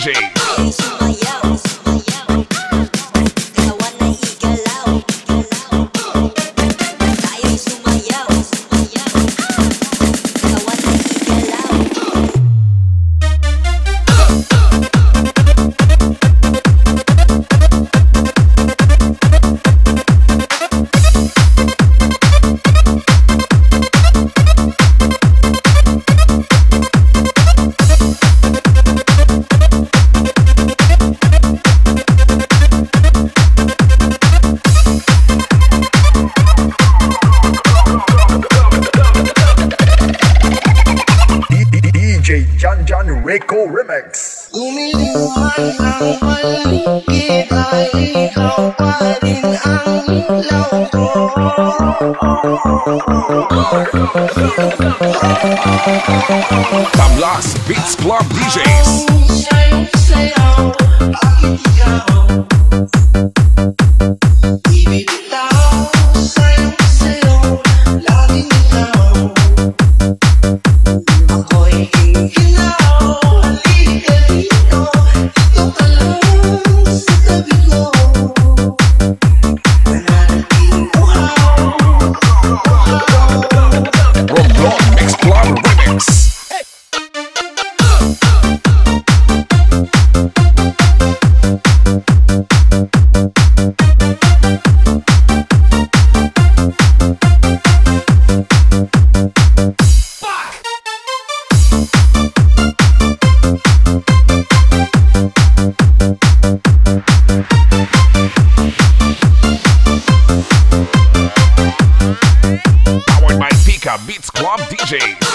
DJ. Rico Remix. Beats Club DJs. Club DJs.